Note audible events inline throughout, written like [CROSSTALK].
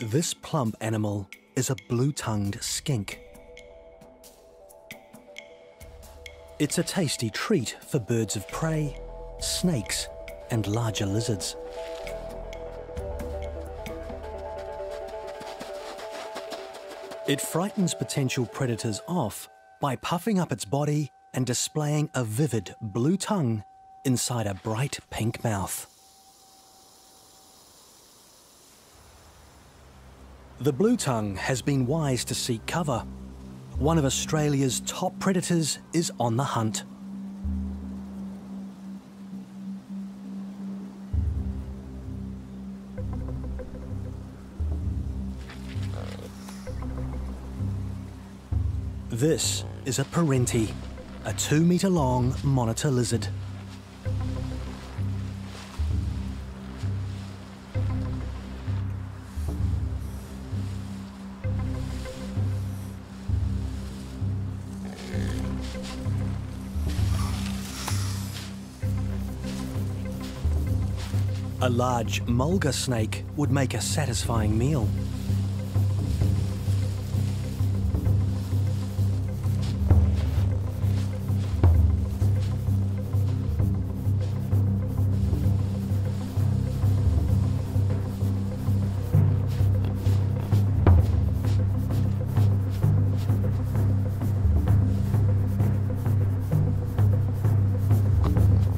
This plump animal is a blue-tongued skink. It's a tasty treat for birds of prey, snakes and larger lizards. It frightens potential predators off by puffing up its body and displaying a vivid blue tongue inside a bright pink mouth. The blue tongue has been wise to seek cover. One of Australia's top predators is on the hunt. This is a perentie, a two metre long monitor lizard. A large mulga snake would make a satisfying meal.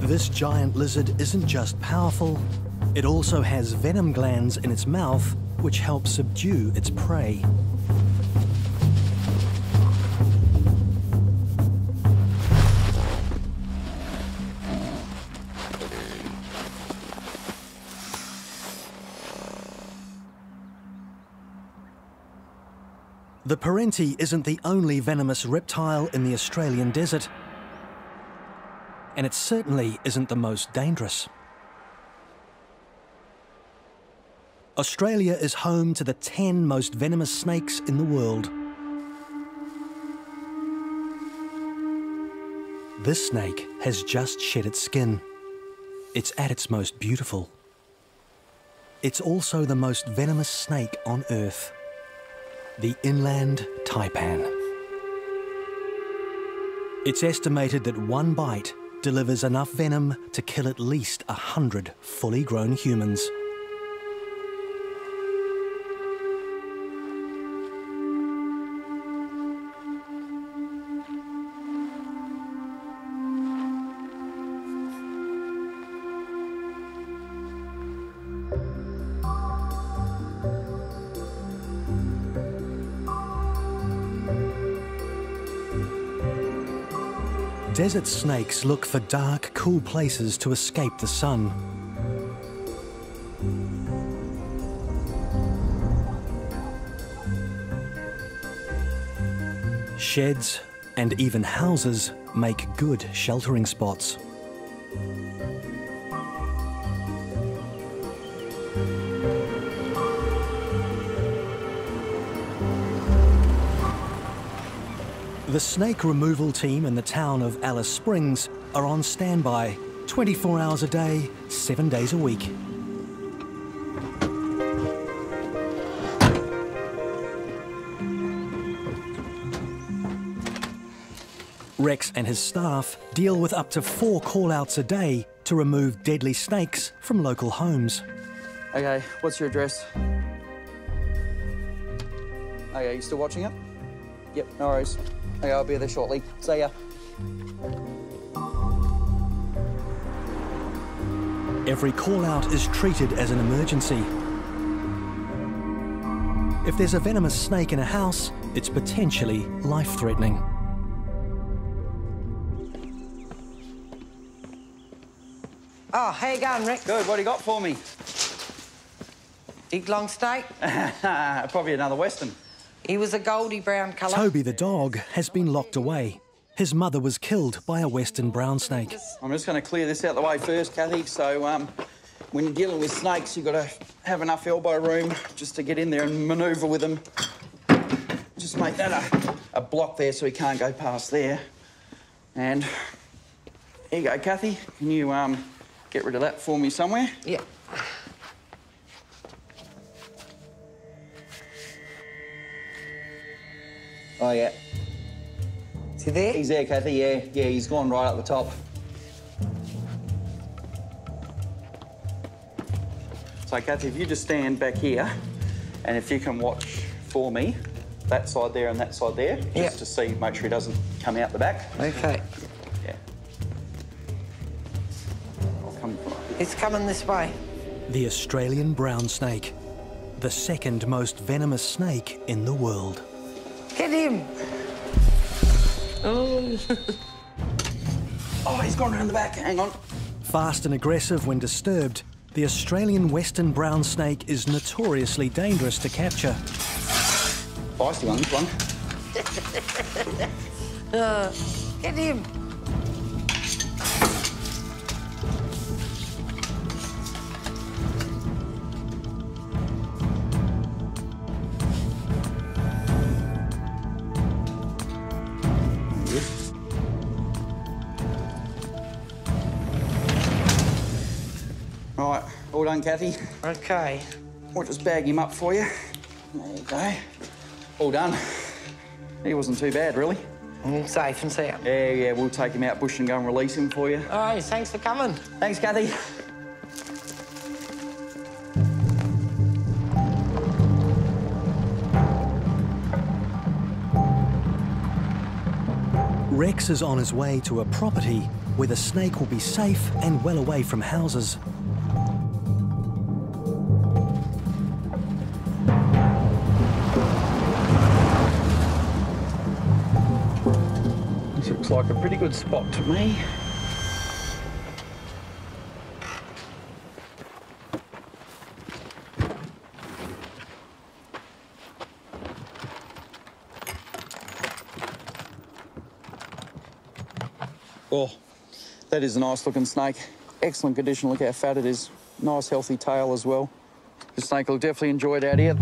This giant lizard isn't just powerful, it also has venom glands in its mouth which help subdue its prey. The perentie isn't the only venomous reptile in the Australian desert, and it certainly isn't the most dangerous. Australia is home to the 10 most venomous snakes in the world. This snake has just shed its skin. It's at its most beautiful. It's also the most venomous snake on Earth, the inland taipan. It's estimated that one bite delivers enough venom to kill at least a hundred fully grown humans. Desert snakes look for dark, cool places to escape the sun. Sheds and even houses make good sheltering spots. The snake removal team in the town of Alice Springs are on standby 24 hours a day, 7 days a week. Rex and his staff deal with up to four call-outs a day to remove deadly snakes from local homes. Okay, what's your address? Okay, you still watching it? Yep, no worries. Okay, I'll be there shortly. See ya. Every call-out is treated as an emergency. If there's a venomous snake in a house, it's potentially life-threatening. Oh, how you going, Rick? Good, what do you got for me? Big long steak? [LAUGHS] Probably another Western. He was a goldy brown colour. Toby the dog has been locked away. His mother was killed by a western brown snake. I'm just going to clear this out the way first, Kathy. So, um, when you're dealing with snakes, you've got to have enough elbow room just to get in there and manoeuvre with them. Just make that a, a block there so he can't go past there. And here you go, Kathy. Can you um, get rid of that for me somewhere? Yeah. Oh, yeah. Is he there? He's there, Kathy, yeah. Yeah, he's gone right up the top. So, Kathy, if you just stand back here and if you can watch for me, that side there and that side there, just Yep. to see, make sure he doesn't come out the back. Okay. Yeah. I'll come from He's coming this way. The Australian brown snake. The second most venomous snake in the world. Get him. Oh. Oh, he's gone around the back. Hang on. Fast and aggressive when disturbed, the Australian western brown snake is notoriously dangerous to capture. Feisty one, this one. [LAUGHS] Uh, get him. Right, all done, Kathy. Okay. We'll just bag him up for you. There you go. All done. He wasn't too bad, really. Mm, safe and sound. Yeah, yeah, we'll take him out bush and go and release him for you. All right, thanks for coming. Thanks, Kathy. Rex is on his way to a property where the snake will be safe and well away from houses. Like a pretty good spot to me. Oh, that is a nice looking snake. Excellent condition. Look how fat it is. Nice healthy tail as well. The snake will definitely enjoy it out here.